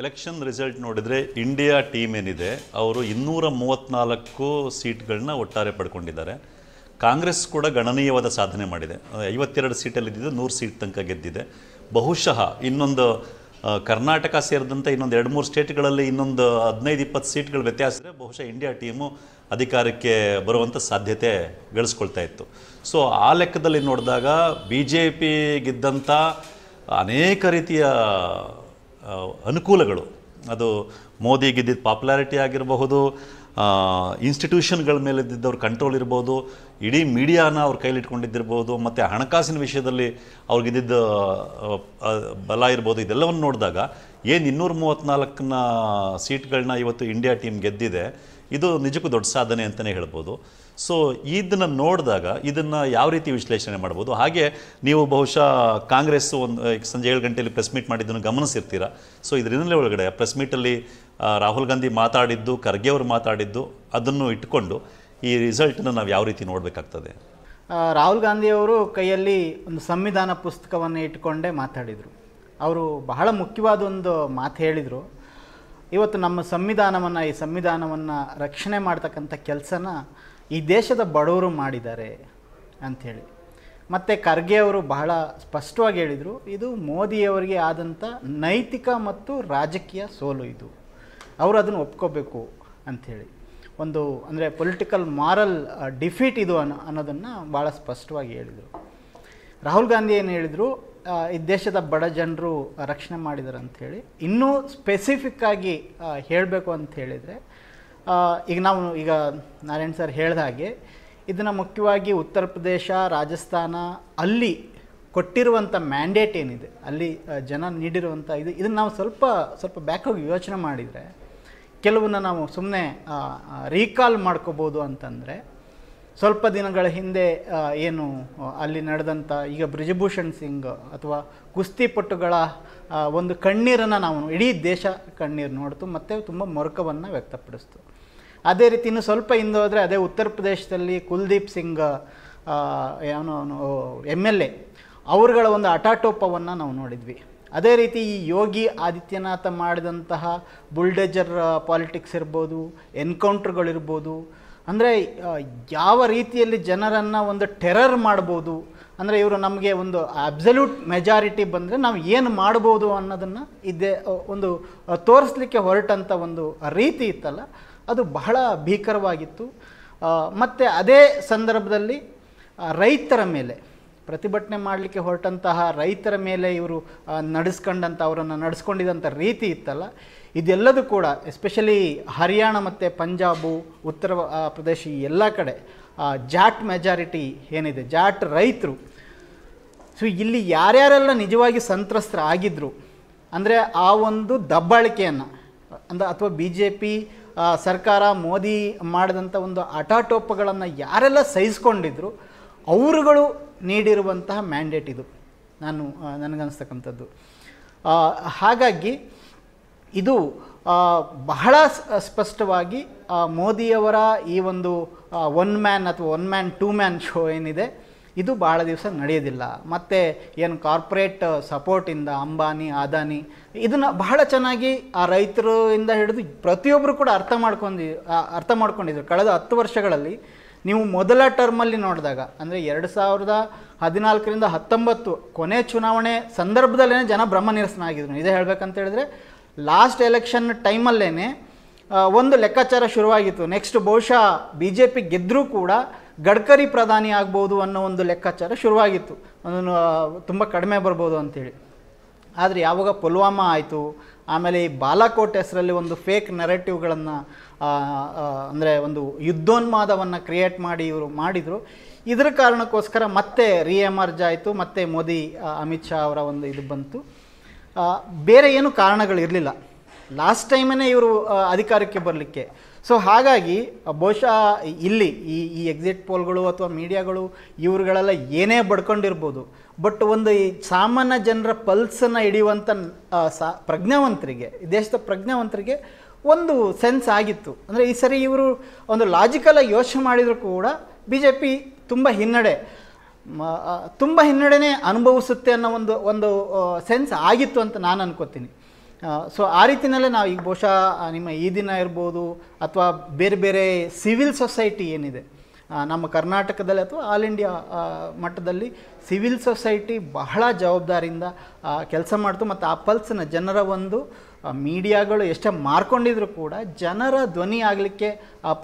Election result ನೋಡಿದರೆ India team ಏನಿದೆ, ಅವರು ಇನ್ನೂರ ಮೂವತ್ತ್ನಾಲ್ಕು ಸೀಟ್ಗಳನ್ನ ಒಟ್ಟಾರೆ ಪಡ್ಕೊಂಡಿದ್ದಾರೆ. ಕಾಂಗ್ರೆಸ್ ಕೂಡ ಗಣನೀಯವಾದ ಸಾಧನೆ ಮಾಡಿದೆ. ಐವತ್ತೆರಡು ಸೀಟಲ್ಲಿ ಇದ್ದಿದ್ದು ನೂರು ಸೀಟ್ ತನಕ ಗೆದ್ದಿದೆ. ಬಹುಶಃ ಇನ್ನೊಂದು ಕರ್ನಾಟಕ ಸೇರಿದಂತೆ ಇನ್ನೊಂದು ಎರಡು ಮೂರು ಸ್ಟೇಟ್ಗಳಲ್ಲಿ ಇನ್ನೊಂದು ಹದಿನೈದು ಇಪ್ಪತ್ತು ಸೀಟ್ಗಳ ವ್ಯತ್ಯಾಸ ಇದ್ರೆ ಬಹುಶಃ ಇಂಡಿಯಾ ಟೀಮು ಅಧಿಕಾರಕ್ಕೆ ಬರುವಂಥ ಸಾಧ್ಯತೆ ಗಳಿಸ್ಕೊಳ್ತಾ ಇತ್ತು. ಸೊ ಆ ಲೆಕ್ಕದಲ್ಲಿ ನೋಡಿದಾಗ ಬಿ ಜೆ ಪಿಗಿದ್ದಂಥ ಅನೇಕ ರೀತಿಯ ಅನುಕೂಲಗಳು. ಅದು ಮೋದಿ ಗೆದ್ದಿದ್ದ ಪಾಪ್ಯುಲಾರಿಟಿ ಆಗಿರಬಹುದು ಇನ್ಸ್ಟಿಟ್ಯೂಷನ್ಗಳ ಮೇಲೆ ಇದ್ದಿದ್ದವ್ರ ಕಂಟ್ರೋಲ್ ಇರ್ಬೋದು, ಇಡೀ ಮೀಡಿಯಾನ ಅವ್ರ ಕೈಲಿಟ್ಕೊಂಡಿದ್ದಿರ್ಬೋದು, ಮತ್ತು ಹಣಕಾಸಿನ ವಿಷಯದಲ್ಲಿ ಅವ್ರಿಗಿದ್ದಿದ್ದ ಬಲ ಇರ್ಬೋದು, ಇದೆಲ್ಲವನ್ನು ನೋಡಿದಾಗ ಏನು ಇನ್ನೂರ ಮೂವತ್ತ್ನಾಲ್ಕನ ಸೀಟ್ಗಳನ್ನ ಇವತ್ತು ಇಂಡಿಯಾ ಟೀಮ್ ಗೆದ್ದಿದೆ, ಇದು ನಿಜಕ್ಕೂ ದೊಡ್ಡ ಸಾಧನೆ ಅಂತಲೇ ಹೇಳ್ಬೋದು. ಸೊ ಇದನ್ನು ನೋಡಿದಾಗ ಇದನ್ನು ಯಾವ ರೀತಿ ವಿಶ್ಲೇಷಣೆ ಮಾಡ್ಬೋದು? ಹಾಗೆ ನೀವು ಬಹುಶಃ ಕಾಂಗ್ರೆಸ್ ಒಂದು ಸಂಜೆ ಏಳು ಗಂಟೆಯಲ್ಲಿ ಪ್ರೆಸ್ ಮೀಟ್ ಮಾಡಿದ್ದನ್ನು ಗಮನಿಸಿರ್ತೀರಾ? ಸೊ ಇದರಿಂದಲೇ ಒಳಗಡೆ ಪ್ರೆಸ್ ಮೀಟಲ್ಲಿ ರಾಹುಲ್ ಗಾಂಧಿ ಮಾತಾಡಿದ್ದು, ಖರ್ಗೆ ಅವರು ಮಾತಾಡಿದ್ದು, ಅದನ್ನು ಇಟ್ಕೊಂಡು ಈ ರಿಸಲ್ಟನ್ನು ನಾವು ಯಾವ ರೀತಿ ನೋಡಬೇಕಾಗ್ತದೆ? ರಾಹುಲ್ ಗಾಂಧಿಯವರು ಕೈಯಲ್ಲಿ ಒಂದು ಸಂವಿಧಾನ ಪುಸ್ತಕವನ್ನು ಇಟ್ಕೊಂಡೇ ಮಾತಾಡಿದರು. ಅವರು ಬಹಳ ಮುಖ್ಯವಾದ ಒಂದು ಮಾತು ಹೇಳಿದರು. ಇವತ್ತು ನಮ್ಮ ಸಂವಿಧಾನವನ್ನು, ಈ ಸಂವಿಧಾನವನ್ನು ರಕ್ಷಣೆ ಮಾಡ್ತಕ್ಕಂಥ ಕೆಲಸನ ಈ ದೇಶದ ಬಡವರು ಮಾಡಿದ್ದಾರೆ ಅಂಥೇಳಿ. ಮತ್ತು ಖರ್ಗೆ ಅವರು ಬಹಳ ಸ್ಪಷ್ಟವಾಗಿ ಹೇಳಿದರು, ಇದು ಮೋದಿಯವರಿಗೆ ಆದಂಥ ನೈತಿಕ ಮತ್ತು ರಾಜಕೀಯ ಸೋಲು ಇದು. ಅವರು ಅದನ್ನು ಒಪ್ಕೋಬೇಕು ಅಂಥೇಳಿ. ಒಂದು ಅಂದರೆ ಪೊಲಿಟಿಕಲ್ ಮಾರಲ್ ಡಿಫೀಟ್ ಇದು ಅನ್ನೋ ಅನ್ನೋದನ್ನು ಭಾಳ ಸ್ಪಷ್ಟವಾಗಿ ಹೇಳಿದರು. ರಾಹುಲ್ ಗಾಂಧಿ ಏನು ಹೇಳಿದರು ಈ ದೇಶದ ಬಡ ಜನರು ರಕ್ಷಣೆ ಮಾಡಿದ್ದಾರೆ ಇನ್ನೂ ಸ್ಪೆಸಿಫಿಕ್ಕಾಗಿ ಹೇಳಬೇಕು ಅಂತ ಹೇಳಿದರೆ ಈಗ ನಾವು ಈಗ ನಾರಾಯಣ್ ಸರ್ ಹೇಳ್ದ ಹಾಗೆ ಇದನ್ನು ಮುಖ್ಯವಾಗಿ ಉತ್ತರ ಪ್ರದೇಶ, ರಾಜಸ್ಥಾನ ಅಲ್ಲಿ ಕೊಟ್ಟಿರುವಂಥ ಮ್ಯಾಂಡೇಟ್ ಏನಿದೆ, ಅಲ್ಲಿ ಜನ ನೀಡಿರುವಂಥ ಇದು, ಇದನ್ನು ನಾವು ಸ್ವಲ್ಪ ಸ್ವಲ್ಪ ಬ್ಯಾಕ್ ಹೋಗಿ ಯೋಚನೆ ಮಾಡಿದರೆ ಕೆಲವನ್ನ ನಾವು ಸುಮ್ಮನೆ ರೀಕಾಲ್ ಮಾಡ್ಕೋಬೋದು ಅಂತಂದರೆ ಸ್ವಲ್ಪ ದಿನಗಳ ಹಿಂದೆ ಏನು, ಅಲ್ಲಿ ನಡೆದಂಥ ಈಗ ಬ್ರಿಜಭೂಷಣ್ ಸಿಂಗ್ ಅಥವಾ ಕುಸ್ತಿಪಟುಗಳ ಒಂದು ಕಣ್ಣೀರನ್ನು ನಾವು ಇಡೀ ದೇಶ ಕಣ್ಣೀರು ನೋಡ್ತು, ಮತ್ತು ತುಂಬ ಮೊರಕವನ್ನು ವ್ಯಕ್ತಪಡಿಸ್ತು. ಅದೇ ರೀತಿ ಇನ್ನು ಸ್ವಲ್ಪ ಹಿಂದೆ ಹೋದರೆ ಅದೇ ಉತ್ತರ ಪ್ರದೇಶದಲ್ಲಿ ಕುಲ್ದೀಪ್ ಸಿಂಗ್ ಏನೋ ಎಂ ಎಲ್ ಎ, ಅವರುಗಳ ಒಂದು ಅಟಾಟೋಪವನ್ನು ನಾವು ನೋಡಿದ್ವಿ. ಅದೇ ರೀತಿ ಈ ಯೋಗಿ ಆದಿತ್ಯನಾಥ ಮಾಡಿದಂತಹ ಬುಲ್ಡೇಜರ್ ಪಾಲಿಟಿಕ್ಸ್ ಇರ್ಬೋದು, ಎನ್ಕೌಂಟ್ರ್ಗಳಿರ್ಬೋದು ಅಂದರೆ ಯಾವ ರೀತಿಯಲ್ಲಿ ಜನರನ್ನು ಒಂದು ಟೆರರ್ ಮಾಡ್ಬೋದು, ಅಂದರೆ ಇವರು ನಮಗೆ ಒಂದು ಅಬ್ಸಲ್ಯೂಟ್ ಮೆಜಾರಿಟಿ ಬಂದರೆ ನಾವು ಏನು ಮಾಡ್ಬೋದು ಅನ್ನೋದನ್ನು ಇದೇ ಒಂದು ತೋರಿಸ್ಲಿಕ್ಕೆ ಹೊರಟಂಥ ಒಂದು ರೀತಿ ಇತ್ತಲ್ಲ, ಅದು ಬಹಳ ಭೀಕರವಾಗಿತ್ತು. ಮತ್ತು ಅದೇ ಸಂದರ್ಭದಲ್ಲಿ ರೈತರ ಮೇಲೆ ಪ್ರತಿಭಟನೆ ಮಾಡಲಿಕ್ಕೆ ಹೊರಟಂತಹ ರೈತರ ಮೇಲೆ ಇವರು ನಡೆಸ್ಕೊಂಡಂಥ ಅವರನ್ನು ನಡೆಸ್ಕೊಂಡಿದ್ದಂಥ ರೀತಿ ಇತ್ತಲ್ಲ. ಇದೆಲ್ಲದೂ ಕೂಡ ಎಸ್ಪೆಷಲಿ ಹರಿಯಾಣ ಮತ್ತು ಪಂಜಾಬು, ಉತ್ತರ ಪ್ರದೇಶ ಈ ಎಲ್ಲ ಕಡೆ ಜಾಟ್ ಮೆಜಾರಿಟಿ ಏನಿದೆ, ಜಾಟ್ ರೈತರು. ಸೊ ಇಲ್ಲಿ ಯಾರ್ಯಾರೆಲ್ಲ ನಿಜವಾಗಿ ಸಂತ್ರಸ್ತರಾಗಿದ್ದರು ಅಂದರೆ ಆ ಒಂದು ದಬ್ಬಾಳಿಕೆಯನ್ನು ಅಂದ್ರೆ ಅಥವಾ ಬಿ ಜೆ ಪಿ ಸರ್ಕಾರ, ಮೋದಿ ಮಾಡಿದಂಥ ಒಂದು ಅಟಾಟೋಪಗಳನ್ನು ಯಾರೆಲ್ಲ ಸಹಿಸ್ಕೊಂಡಿದ್ರು, ಅವರುಗಳು ನೀಡಿರುವಂತಹ ಮ್ಯಾಂಡೇಟ್ ಇದು. ನಾನು ನನಗನ್ನಿಸ್ತಕ್ಕಂಥದ್ದು ಹಾಗಾಗಿ ಇದು ಬಹಳ ಸ್ಪಷ್ಟವಾಗಿ ಮೋದಿಯವರ ಈ ಒಂದು ಒನ್ ಮ್ಯಾನ್ ಅಥವಾ one man two man show ಏನಿದೆ, ಇದು ಭಾಳ ದಿವಸ ನಡೆಯೋದಿಲ್ಲ. ಮತ್ತು ಏನು ಕಾರ್ಪೊರೇಟ್ ಸಪೋರ್ಟಿಂದ ಅಂಬಾನಿ, ಅದಾನಿ, ಇದನ್ನು ಬಹಳ ಚೆನ್ನಾಗಿ ಆ ರೈತರಿಂದ ಹಿಡಿದು ಪ್ರತಿಯೊಬ್ಬರು ಕೂಡ ಅರ್ಥ ಮಾಡ್ಕೊಂಡು ಅರ್ಥ ಮಾಡ್ಕೊಂಡಿದ್ರು. ಕಳೆದ ಹತ್ತು ವರ್ಷಗಳಲ್ಲಿ ನೀವು ಮೊದಲ ಟರ್ಮಲ್ಲಿ ನೋಡಿದಾಗ, ಅಂದರೆ ಎರಡು ಸಾವಿರದ ಹದಿನಾಲ್ಕರಿಂದ ಹತ್ತೊಂಬತ್ತು ಕೊನೆ ಚುನಾವಣೆ ಸಂದರ್ಭದಲ್ಲೇ ಜನ ಬ್ರಹ್ಮನಿರಸನಾಗಿದ್ರು. ಇದೇ ಹೇಳಬೇಕಂತ ಹೇಳಿದ್ರೆ ಲಾಸ್ಟ್ ಎಲೆಕ್ಷನ್ ಟೈಮಲ್ಲೇ ಒಂದು ಲೆಕ್ಕಾಚಾರ ಶುರುವಾಗಿತ್ತು. ನೆಕ್ಸ್ಟ್ ಬಹುಶಃ ಬಿ ಜೆ ಪಿ ಗೆದ್ದರೂ ಕೂಡ ಗಡ್ಕರಿ ಪ್ರಧಾನಿ ಆಗ್ಬೋದು ಅನ್ನೋ ಒಂದು ಲೆಕ್ಕಾಚಾರ ಶುರುವಾಗಿತ್ತು. ಅದನ್ನು ತುಂಬ ಕಡಿಮೆ ಬರ್ಬೋದು ಅಂತೇಳಿ. ಆದರೆ ಯಾವಾಗ ಪುಲ್ವಾಮಾ ಆಯಿತು ಆಮೇಲೆ ಈ ಬಾಲಾಕೋಟ್ ಹೆಸರಲ್ಲಿ ಒಂದು ಫೇಕ್ ನೆರೆಟಿವ್ಗಳನ್ನು ಅಂದರೆ ಒಂದು ಯುದ್ಧೋನ್ಮಾದವನ್ನು ಕ್ರಿಯೇಟ್ ಮಾಡಿ ಇವರು ಮಾಡಿದರು. ಇದರ ಕಾರಣಕ್ಕೋಸ್ಕರ ಮತ್ತೆ ರೀ ಎಮರ್ಜ್ ಆಯಿತು, ಮತ್ತೆ ಮೋದಿ ಅಮಿತ್ ಶಾ ಅವರ ಒಂದು ಇದು ಬಂತು. ಬೇರೆ ಏನು ಕಾರಣಗಳಿರಲಿಲ್ಲ. ಲಾಸ್ಟ್ ಟೈಮೇ ಇವರು ಅಧಿಕಾರಕ್ಕೆ ಬರಲಿಕ್ಕೆ. ಸೊ ಹಾಗಾಗಿ ಬಹುಶಃ ಇಲ್ಲಿ ಈ ಈ ಎಕ್ಸಿಟ್ ಪೋಲ್ಗಳು ಅಥವಾ ಮೀಡಿಯಾಗಳು ಇವ್ರುಗಳೆಲ್ಲ ಏನೇ ಬಡ್ಕೊಂಡಿರ್ಬೋದು ಬಟ್ ಒಂದು ಈ ಸಾಮಾನ್ಯ ಜನರ ಪಲ್ಸನ್ನು ಹಿಡಿಯುವಂಥ ಸಾ, ಪ್ರಜ್ಞಾವಂತರಿಗೆ ದೇಶದ ಪ್ರಜ್ಞಾವಂತರಿಗೆ ಒಂದು ಸೆನ್ಸ್ ಆಗಿತ್ತು. ಅಂದರೆ ಈ ಸರಿ ಇವರು ಒಂದು ಲಾಜಿಕಲಾಗಿ ಯೋಚನೆ ಮಾಡಿದರೂ ಕೂಡ ಬಿ ಜೆ ಪಿ ತುಂಬ ಹಿನ್ನಡೆ ತುಂಬ ಹಿನ್ನಡೆನೇ ಅನುಭವಿಸುತ್ತೆ ಅನ್ನೋ ಒಂದು ಒಂದು ಸೆನ್ಸ್ ಆಗಿತ್ತು ಅಂತ ನಾನು ಅನ್ಕೋತೀನಿ. ಸೊ ಆ ರೀತಿಯಲ್ಲೇ ನಾವು ಈಗ ಬಹುಶಃ ನಿಮ್ಮ ಈ ದಿನ ಇರ್ಬೋದು, ಅಥವಾ ಬೇರೆ ಬೇರೆ ಸಿವಿಲ್ ಸೊಸೈಟಿ ಏನಿದೆ ನಮ್ಮ ಕರ್ನಾಟಕದಲ್ಲಿ ಅಥವಾ ಆಲ್ ಇಂಡಿಯಾ ಮಟ್ಟದಲ್ಲಿ ಸಿವಿಲ್ ಸೊಸೈಟಿ ಬಹಳ ಜವಾಬ್ದಾರಿಯಿಂದ ಕೆಲಸ ಮಾಡ್ತು ಮತ್ತು ಆ ಪಲ್ಸ್ನ ಜನರ ಒಂದು ಮೀಡಿಯಾಗಳು ಎಷ್ಟೇ ಮಾರ್ಕೊಂಡಿದ್ರು ಕೂಡ ಜನರ ಧ್ವನಿ ಆಗಲಿಕ್ಕೆ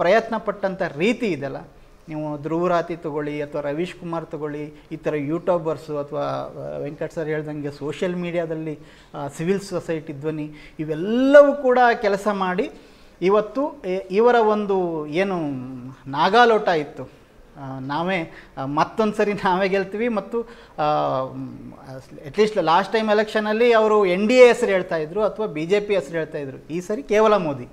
ಪ್ರಯತ್ನ ಪಟ್ಟಂಥ ರೀತಿ ಇದೆಲ್ಲ. ನೀವು ಧ್ರುವರಾತಿ ತಗೊಳ್ಳಿ ಅಥವಾ ರವೀಶ್ ಕುಮಾರ್ ತಗೊಳ್ಳಿ, ಈ ಥರ ಯೂಟ್ಯೂಬರ್ಸು ಅಥವಾ ವೆಂಕಟ್ ಸರ್ ಹೇಳ್ದಂಗೆ ಸೋಷಿಯಲ್ ಮೀಡಿಯಾದಲ್ಲಿ ಸಿವಿಲ್ ಸೊಸೈಟಿ ಧ್ವನಿ, ಇವೆಲ್ಲವೂ ಕೂಡ ಕೆಲಸ ಮಾಡಿ, ಇವತ್ತು ಇವರ ಒಂದು ಏನು ನಾಗಾಲೋಟ ಇತ್ತು. ನಾವೇ ಮತ್ತೊಂದು ಸರಿ ನಾವೇ ಗೆಲ್ತೀವಿ ಮತ್ತು ಅಟ್ಲೀಸ್ಟ್ ಲಾಸ್ಟ್ ಟೈಮ್ ಎಲೆಕ್ಷನಲ್ಲಿ ಅವರು ಎನ್ ಡಿ ಎ ಹೆಸರು ಹೇಳ್ತಾ ಇದ್ರು ಅಥವಾ ಬಿ ಜೆ ಪಿ ಹೆಸರು ಹೇಳ್ತಾ ಇದ್ರು. ಈ ಸರಿ ಕೇವಲ ಮೋದಿ.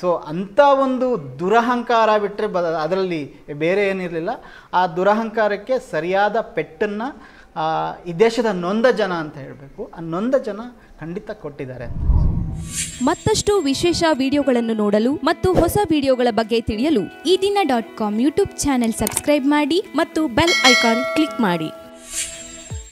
ಸೊ ಅಂಥ ಒಂದು ದುರಹಂಕಾರ ಬಿಟ್ಟರೆ ಬ, ಅದರಲ್ಲಿ ಬೇರೆ ಏನಿರಲಿಲ್ಲ. ಆ ದುರಹಂಕಾರಕ್ಕೆ ಸರಿಯಾದ ಪೆಟ್ಟನ್ನು ಈ ದೇಶದ ನೊಂದ ಜನ ಅಂತ ಹೇಳಬೇಕು. ಆ ನೊಂದ ಜನ ಖಂಡಿತ ಕೊಟ್ಟಿದ್ದಾರೆ. ಮತ್ತಷ್ಟು ವಿಶೇಷ ವಿಡಿಯೋಗಳನ್ನು ನೋಡಲು ಮತ್ತು ಹೊಸ ವಿಡಿಯೋಗಳ ಬಗ್ಗೆ ತಿಳಿಯಲು ಈ ದಿನ dot com YouTube channel subscribe ಮಾಡಿ ಮತ್ತು ಬೆಲ್ ಐಕಾನ್ ಕ್ಲಿಕ್ ಮಾಡಿ.